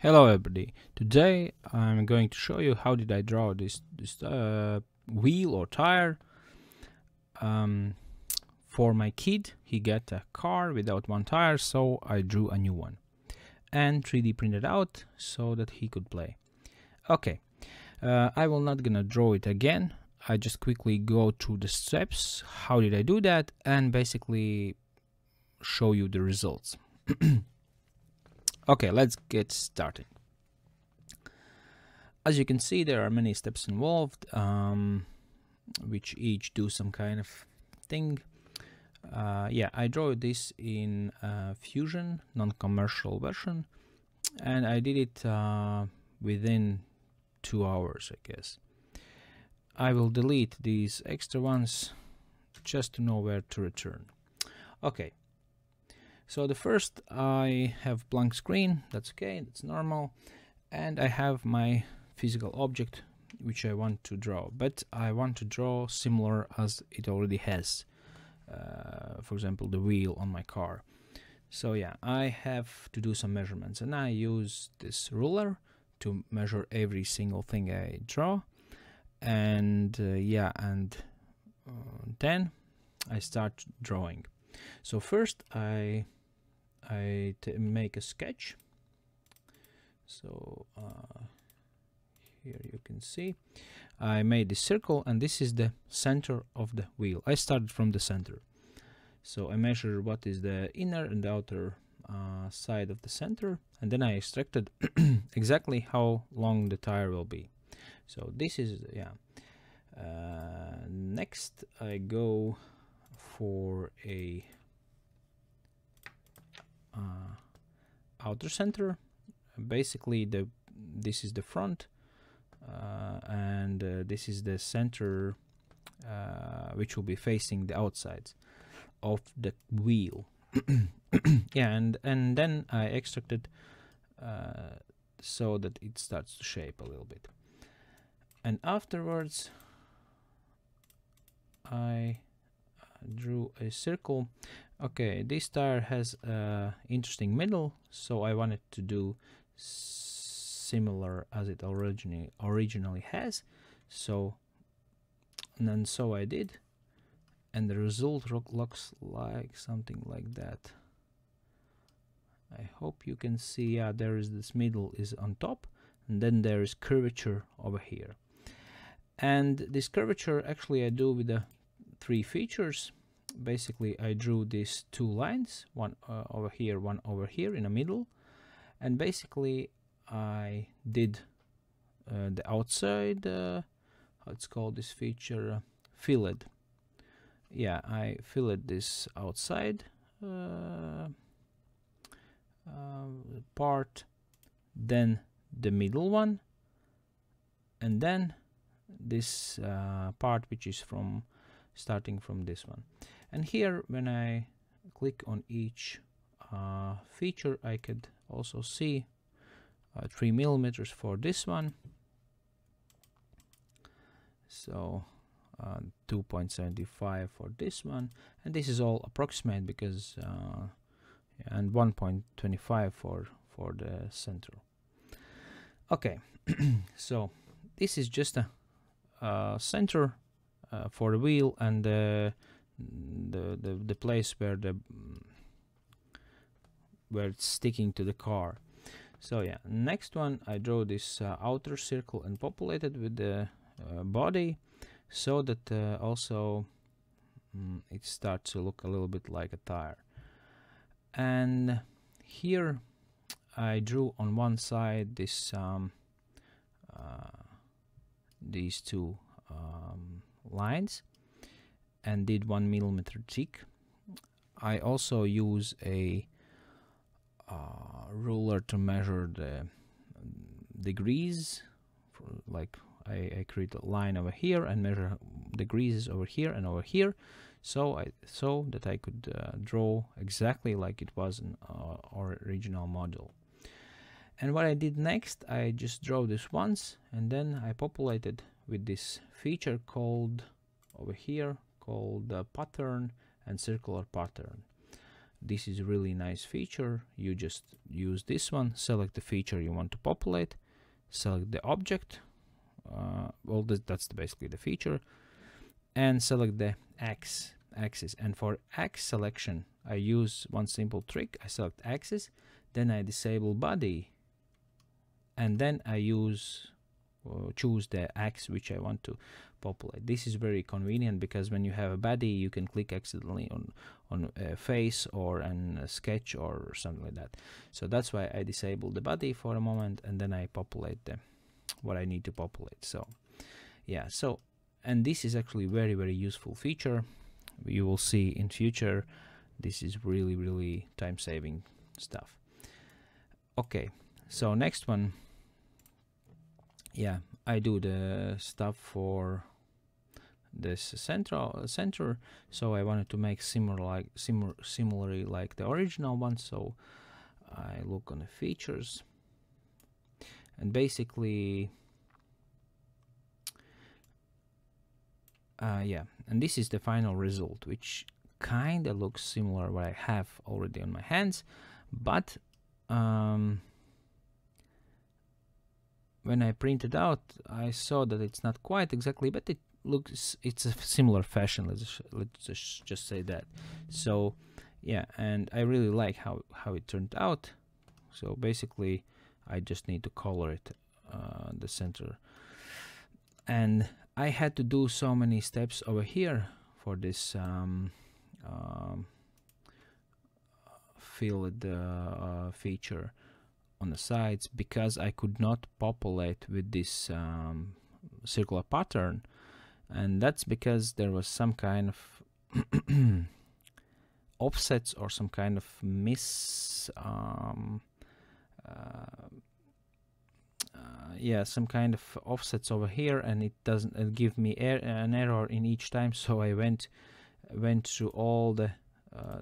Hello everybody. Today I'm going to show you how did I draw this this uh, wheel or tire um, for my kid. He got a car without one tire, so I drew a new one and 3D printed out so that he could play. Okay, uh, I will not gonna draw it again. I just quickly go through the steps. How did I do that? And basically show you the results. Okay, let's get started. As you can see, there are many steps involved, um, which each do some kind of thing. Uh, yeah, I draw this in uh, Fusion, non-commercial version, and I did it uh, within two hours, I guess. I will delete these extra ones just to know where to return. Okay, so the first I have blank screen, that's okay, that's normal. And I have my physical object which I want to draw, but I want to draw similar as it already has. Uh, for example, the wheel on my car. So yeah, I have to do some measurements and I use this ruler to measure every single thing I draw. And uh, yeah, and uh, then I start drawing. So first I I make a sketch. So uh, here you can see I made the circle and this is the center of the wheel. I started from the center. So I measure what is the inner and the outer uh, side of the center and then I extracted exactly how long the tire will be. So this is, yeah. Uh, next I go for a outer center. Basically the this is the front uh, and uh, this is the center uh, which will be facing the outsides of the wheel. Yeah and and then I extracted uh, so that it starts to shape a little bit. And afterwards I drew a circle okay this tire has a interesting middle so I wanted to do similar as it originally originally has. So and then so I did and the result looks like something like that. I hope you can see yeah there is this middle is on top and then there is curvature over here. And this curvature actually I do with the three features basically I drew these two lines one uh, over here one over here in the middle. And basically I did uh, the outside uh, let's call this feature uh, fillet yeah I fillet this outside uh, uh, part then the middle one and then this part which is from starting from this one and here when I click on each uh, feature I could also see uh, 3 millimeters for this one. So uh, 2.75 for this one. And this is all approximate because uh, and 1.25 for for the center. Okay so this is just a, a center uh, for the wheel and the the the, the place where the where it's sticking to the car. So yeah next one I draw this uh, outer circle and populated with the uh, body so that uh, also mm, it starts to look a little bit like a tire. And here I drew on one side this um, uh, these two um, lines and did one millimeter thick. I also use a uh, ruler to measure the degrees for like I, I, create a line over here and measure degrees over here and over here so I so that I could uh, draw exactly like it was in our original model and what I did next I just draw this once and then I populated with this feature called over here called pattern and circular pattern. This is a really nice feature. You just use this one select the feature you want to populate select the object uh, well that's basically the feature and select the x axis. And for x selection I use one simple trick. I select axis then I disable body and then I use Uh, choose the X which I want to populate. This is very convenient because when you have a body you can click accidentally on on a face or an, a sketch or something like that. So that's why I disable the body for a moment and then I populate the what I need to populate. So yeah, so and this is actually very very useful feature. You will see in future this is really really time saving stuff. Okay, so next one yeah I do the stuff for this central center so I wanted to make similar like similar similarly like the original one so I look on the features. And basically uh, yeah and this is the final result which kind of looks similar what I have already on my hands but um, when I printed out, I saw that it's not quite exactly, but it looks it's a similar fashion. Let's let's just say that. So yeah, and I really like how how it turned out. So basically, I just need to color it uh, the center, and I had to do so many steps over here for this um, um, fillet uh, feature on the sides because I could not populate with this um, circular pattern. And that's because there was some kind of offsets or some kind of miss um, uh, uh, yeah some kind of offsets over here and it doesn't uh, give me er an error in each time. So I went went through all the uh,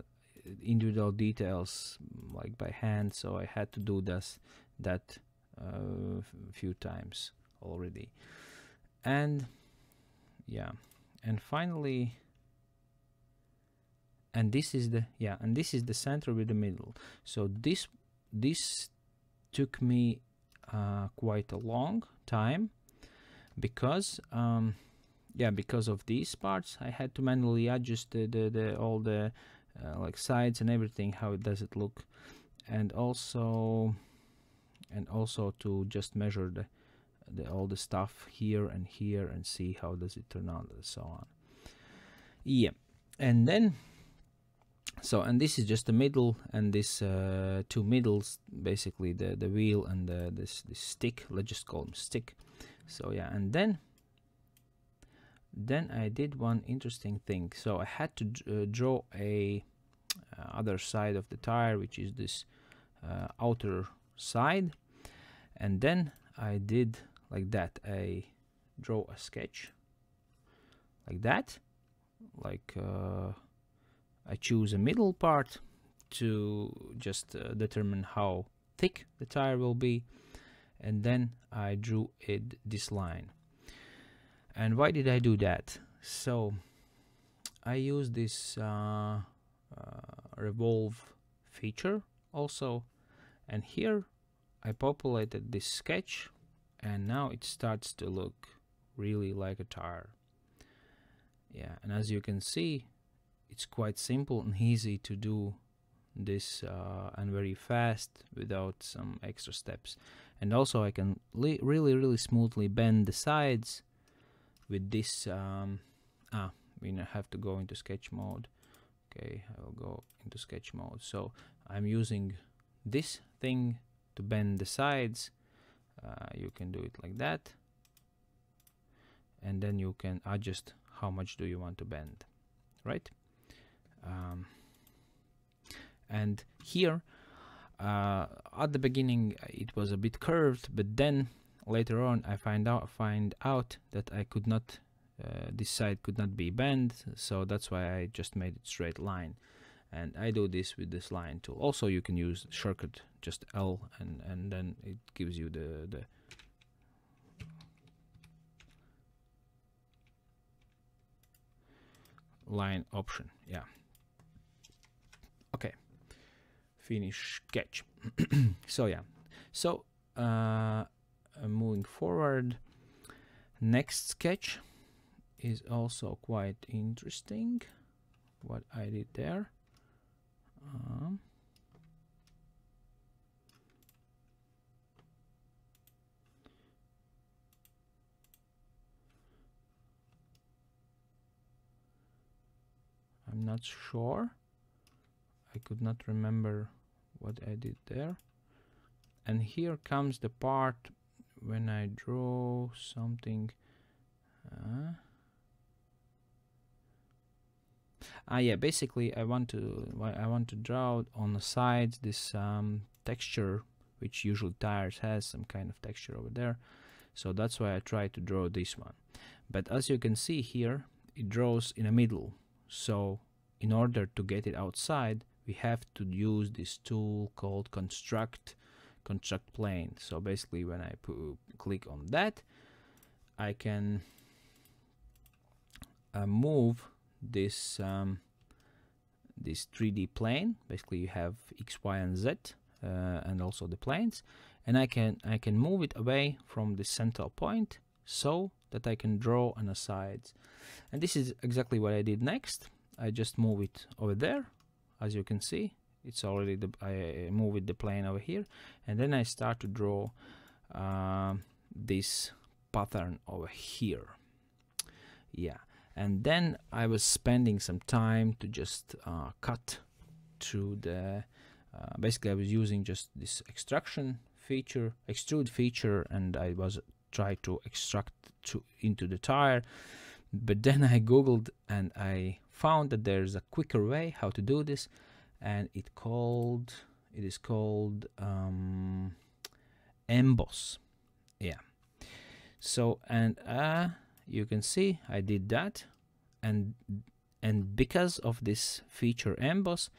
individual details like by hand so I had to do this that a uh, few times already. And yeah. And finally and this is the yeah and this is the center with the middle. So this this took me uh, quite a long time because um, yeah because of these parts I had to manually adjust the, the, the all the uh, like sides and everything how it does it look. And also and also to just measure the, the all the stuff here and here and see how does it turn out and so on. Yeah. And then so and this is just the middle and this uh, two middles basically the the wheel and the, this this stick. Let's just call them stick. So yeah. And then then I did one interesting thing. So I had to uh, draw a uh, other side of the tire which is this uh, outer side. And then I did like that I draw a sketch like that. Like uh, I choose a middle part to just uh, determine how thick the tire will be. And then I drew it this line and why did I do that? So I use this uh, uh, revolve feature also. And here I populated this sketch and now it starts to look really like a tire. Yeah and as you can see it's quite simple and easy to do this uh, and very fast without some extra steps. And also I can really really smoothly bend the sides with this um, ah we have to go into sketch mode. Okay I will go into sketch mode. So I'm using this thing to bend the sides. Uh, you can do it like that. And then you can adjust how much do you want to bend right? Um, and here uh, at the beginning it was a bit curved but then later on I find out find out that I could not uh, this side could not be bent so that's why I just made it straight line. And I do this with this line tool. Also you can use shortcut just L and and then it gives you the the line option. Yeah. Okay. Finish sketch. So yeah. So uh, moving forward. Next sketch is also quite interesting what I did there. Um, I'm not sure. I could not remember what I did there. And here comes the part when I draw something uh, ah yeah basically I want to I want to draw on the sides this um, texture which usually tires has some kind of texture over there. So that's why I try to draw this one. But as you can see here it draws in the middle. So in order to get it outside we have to use this tool called construct construct plane. So basically when I click on that I can uh, move this um, this 3D plane. Basically you have X Y and Z uh, and also the planes. And I can I can move it away from the central point so that I can draw on the sides. And this is exactly what I did next. I just move it over there as you can see it's already the I the plane over here. And then I start to draw uh, this pattern over here. Yeah. And then I was spending some time to just uh, cut through the uh, basically I was using just this extraction feature extrude feature and I was try to extract to into the tire. But then I googled and I found that there's a quicker way how to do this and it called it is called um, emboss yeah. So and uh, you can see I did that. And and because of this feature emboss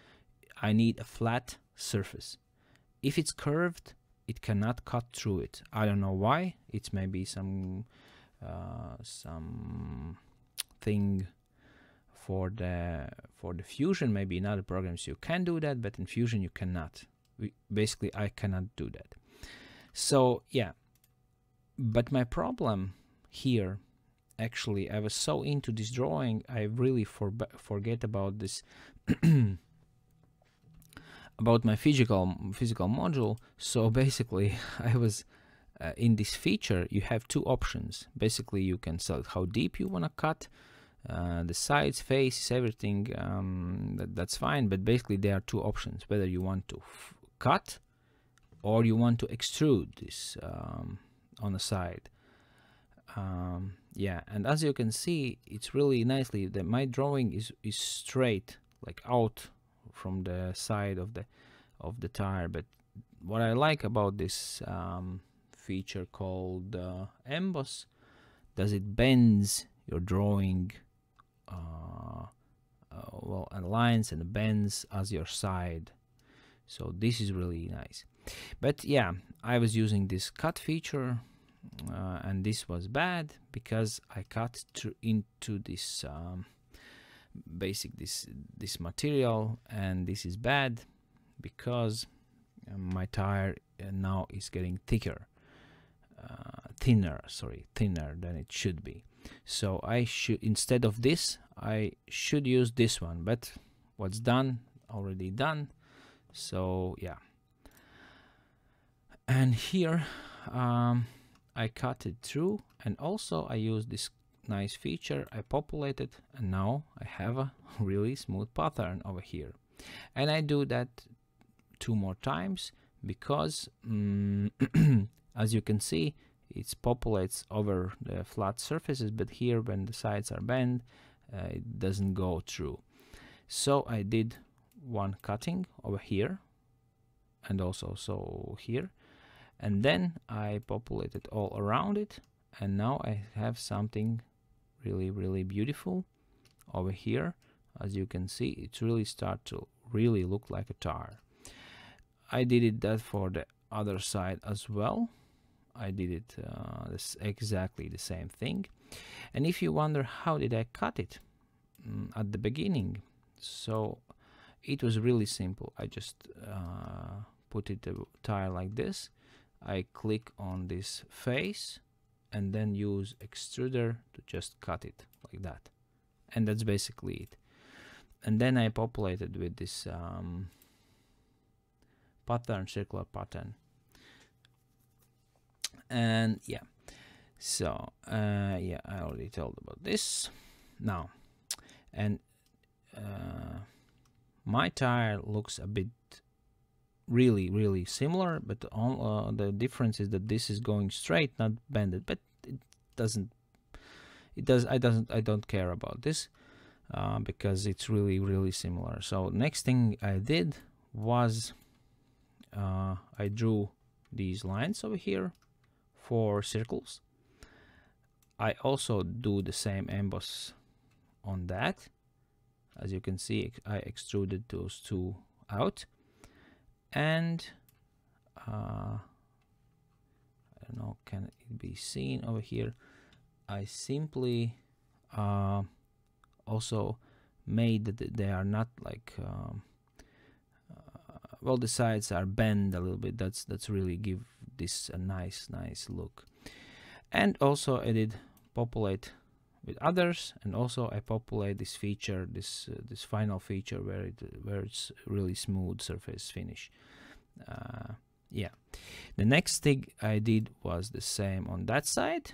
I need a flat surface. If it's curved it cannot cut through it. I don't know why. It's maybe some uh, some thing for the for the fusion maybe in other programs you can do that but in fusion you cannot. We, basically i cannot do that. So yeah. But my problem here actually i was so into this drawing i really for, forget about this about my physical physical module. So basically i was uh, in this feature you have two options. Basically you can select how deep you want to cut uh, the sides, faces, everything, um, that, that's fine. But basically, there are two options: whether you want to cut or you want to extrude this um, on the side. Um, yeah, and as you can see, it's really nicely that my drawing is is straight, like out from the side of the of the tire. But what I like about this um, feature called uh, emboss, does it bends your drawing uh, uh, well and lines and bends as your side. So this is really nice. But yeah I was using this cut feature uh, and this was bad because I cut into this um, basic this this material and this is bad because my tire uh, now is getting thicker uh, thinner sorry thinner than it should be so I should instead of this I should use this one. But what's done already done. So yeah. And here um, I cut it through. And also I use this nice feature. I populate it and now I have a really smooth pattern over here. And I do that two more times because um, as you can see it populates over the flat surfaces but here when the sides are bent uh, it doesn't go through. So I did one cutting over here and also so here and then I populated all around it and now I have something really really beautiful over here. As you can see it really start to really look like a tar. I did it that for the other side as well I did it uh, this exactly the same thing. And if you wonder how did I cut it? Mm, at the beginning. So it was really simple. I just uh, put it a tire like this. I click on this face and then use extruder to just cut it like that. And that's basically it. And then I populated with this um, pattern circular pattern and yeah. So uh, yeah I already told about this. Now and uh, my tire looks a bit really really similar but uh, the difference is that this is going straight not bended but it doesn't it does I doesn't I don't care about this uh, because it's really really similar. So next thing I did was uh, I drew these lines over here for circles. I also do the same emboss on that. As you can see I extruded those two out. And uh, I don't know can it be seen over here? I simply uh, also made that they are not like um, well the sides are bent a little bit. That's that's really give this a nice nice look. And also I did populate with others and also I populate this feature this uh, this final feature where it where it's really smooth surface finish. Uh, yeah. The next thing I did was the same on that side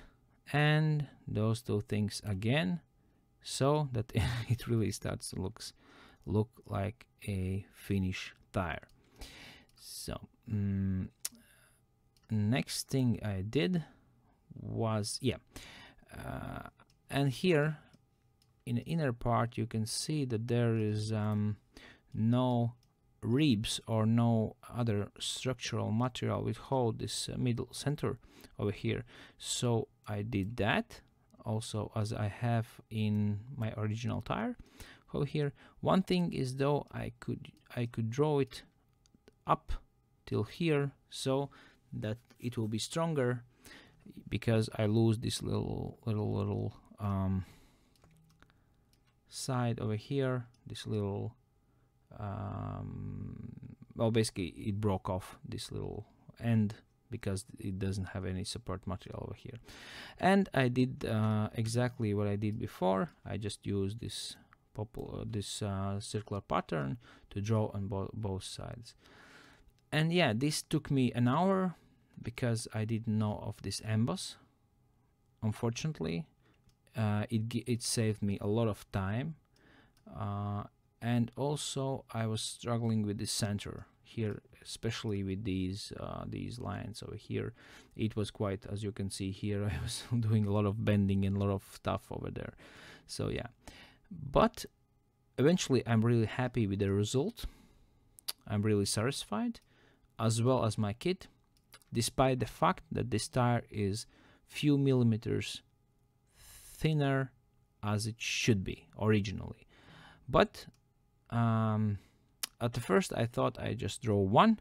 and those two things again so that it really starts to looks look like a finish tire so um, next thing I did was yeah uh, and here in the inner part you can see that there is um, no ribs or no other structural material which hold this uh, middle center over here. So I did that. Also as I have in my original tire over here. One thing is though I could I could draw it up till here so that it will be stronger because I lose this little little little um, side over here this little um, well basically it broke off this little end because it doesn't have any support material over here. And I did uh, exactly what I did before. I just used this this uh, circular pattern to draw on bo both sides and yeah this took me an hour because I didn't know of this emboss unfortunately. Uh, it it saved me a lot of time. Uh, and also I was struggling with the center here especially with these uh, these lines over here. It was quite as you can see here I was doing a lot of bending and a lot of stuff over there. So yeah. But eventually I'm really happy with the result. I'm really satisfied as well as my kit despite the fact that this tire is few millimeters thinner as it should be originally. But um, at the first I thought I just draw one.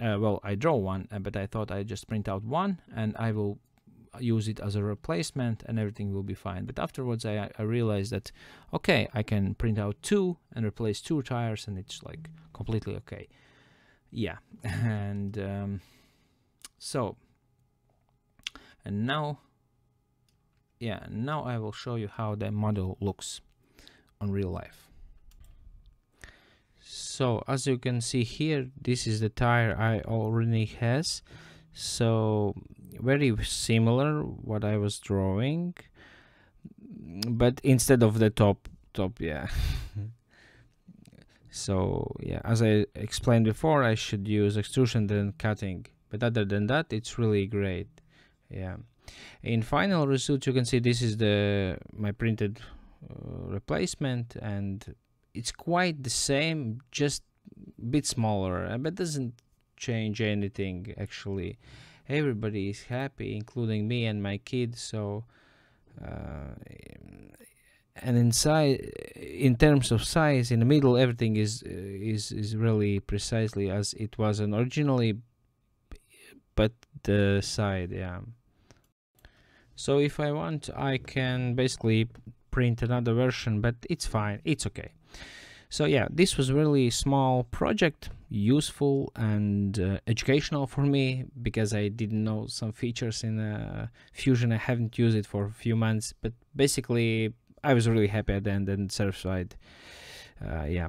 Uh, well, I draw one, uh, but I thought I just print out one and I will use it as a replacement and everything will be fine. But afterwards I, I realized that, okay, I can print out two and replace two tires and it's like completely okay. Yeah, and um, so, and now yeah now I will show you how the model looks on real life. So as you can see here this is the tire I already has. So very similar what I was drawing but instead of the top top yeah so yeah as I explained before I should use extrusion then cutting but other than that it's really great. Yeah. In final result you can see this is the my printed uh, replacement and it's quite the same just a bit smaller uh, but doesn't change anything actually. Everybody is happy including me and my kids so uh, and inside in terms of size in the middle everything is is is really precisely as it was originally but the side yeah. So if I want I can basically print another version but it's fine it's okay. So yeah this was really small project useful and uh, educational for me because I didn't know some features in uh, Fusion. I haven't used it for a few months but basically I was really happy at the end and satisfied. Uh, yeah.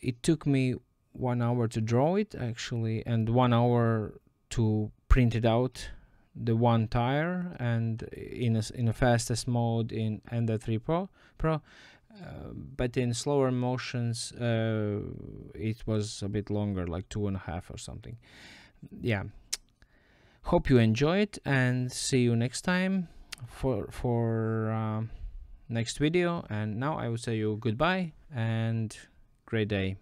It took me one hour to draw it actually and one hour to print it out the one tire and in a, in a fastest mode in Ender 3 Pro Pro. Uh, but in slower motions uh, it was a bit longer like two and a half or something. Yeah. Hope you enjoy it and see you next time for for uh, next video and now I will say you goodbye and great day